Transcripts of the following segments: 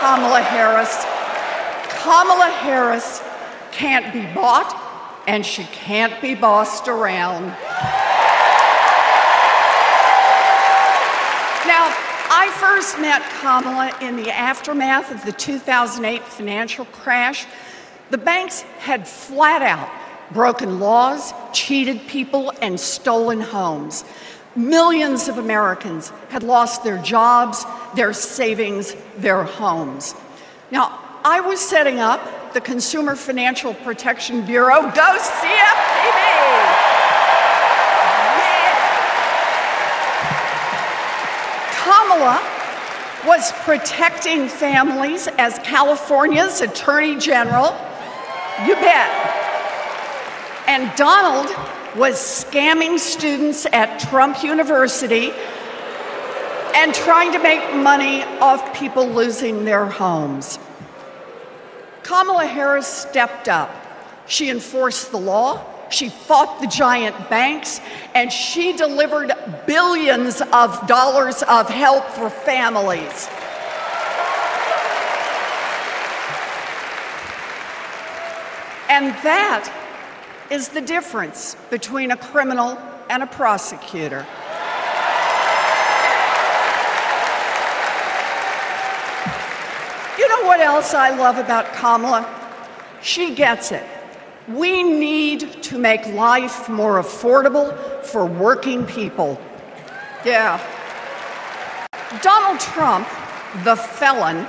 Kamala Harris. Kamala Harris can't be bought and she can't be bossed around. Now, I first met Kamala in the aftermath of the 2008 financial crash. The banks had flat out broken laws, cheated people, and stolen homes. Millions of Americans had lost their jobs, their savings, their homes. Now, I was setting up the Consumer Financial Protection Bureau. Go CFPB! Kamala was protecting families as California's Attorney General. You bet. And Donald was scamming students at Trump University and trying to make money off people losing their homes. Kamala Harris stepped up. She enforced the law, she fought the giant banks, and she delivered billions of dollars of help for families. And that is the difference between a criminal and a prosecutor. You know what else I love about Kamala? She gets it. We need to make life more affordable for working people. Yeah. Donald Trump, the felon,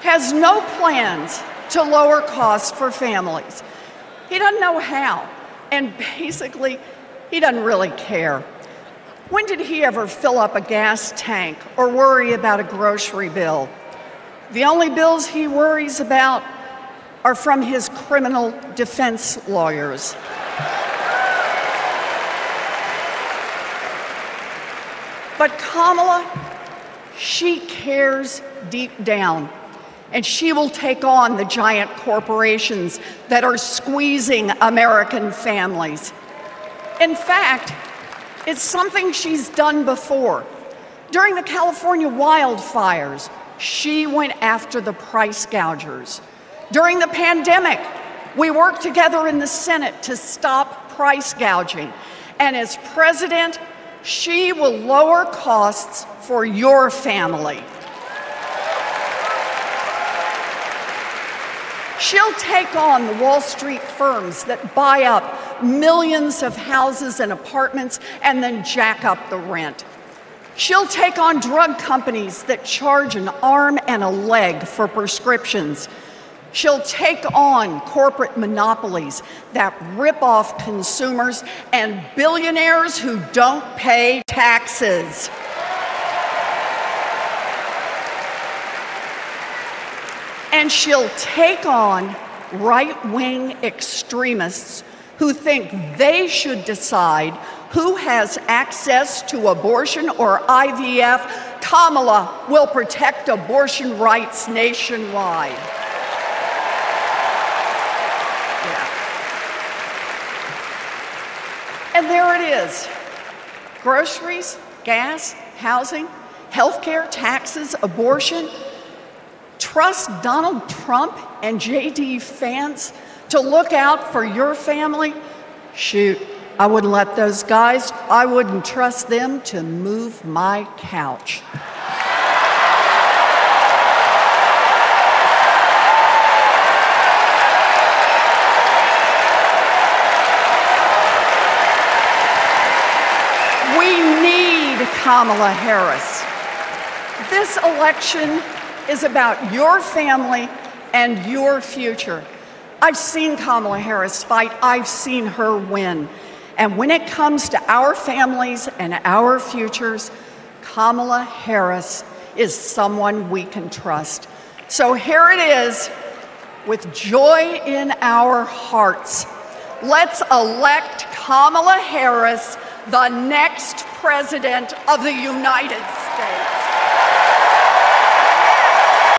has no plans to lower costs for families. He doesn't know how, and basically, he doesn't really care. When did he ever fill up a gas tank or worry about a grocery bill? The only bills he worries about are from his criminal defense lawyers. But Kamala, she cares deep down, and she will take on the giant corporations that are squeezing American families. In fact, it's something she's done before. During the California wildfires, she went after the price gougers. During the pandemic, we worked together in the Senate to stop price gouging. And as president, she will lower costs for your family. She'll take on the Wall Street firms that buy up millions of houses and apartments and then jack up the rent. She'll take on drug companies that charge an arm and a leg for prescriptions. She'll take on corporate monopolies that rip off consumers and billionaires who don't pay taxes. And she'll take on right wing extremists who think they should decide who has access to abortion or IVF. Kamala will protect abortion rights nationwide. Yeah. And there it is groceries, gas, housing, health care, taxes, abortion. Trust Donald Trump and J.D. Vance to look out for your family? Shoot, I wouldn't let those guys, I wouldn't trust them to move my couch. We need Kamala Harris. This election is about your family and your future. I've seen Kamala Harris fight, I've seen her win. And when it comes to our families and our futures, Kamala Harris is someone we can trust. So here it is, with joy in our hearts. Let's elect Kamala Harris the next President of the United States.